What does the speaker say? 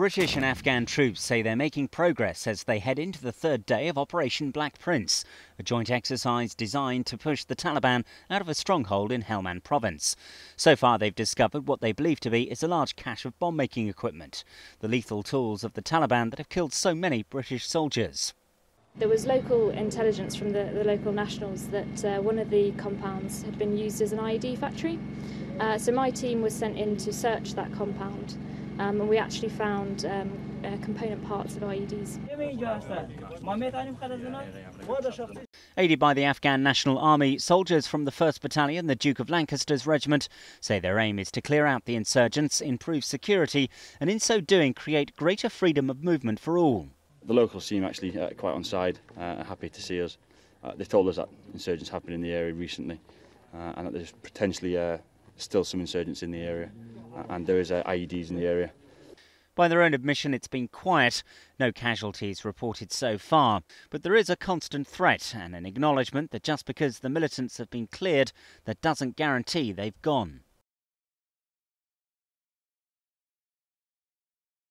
British and Afghan troops say they're making progress as they head into the third day of Operation Black Prince, a joint exercise designed to push the Taliban out of a stronghold in Helmand province. So far, they've discovered what they believe to be is a large cache of bomb making equipment, the lethal tools of the Taliban that have killed so many British soldiers. There was local intelligence from the, the local nationals that uh, one of the compounds had been used as an IED factory. Uh, so my team was sent in to search that compound um, and we actually found um, uh, component parts of IEDs. Aided by the Afghan National Army, soldiers from the 1st Battalion, the Duke of Lancaster's regiment, say their aim is to clear out the insurgents, improve security, and in so doing create greater freedom of movement for all. The locals seem actually uh, quite on side, uh, happy to see us. Uh, they've told us that insurgents have been in the area recently uh, and that there's potentially uh, still some insurgents in the area and there is uh, IEDs in the area. By their own admission, it's been quiet. No casualties reported so far. But there is a constant threat and an acknowledgement that just because the militants have been cleared, that doesn't guarantee they've gone.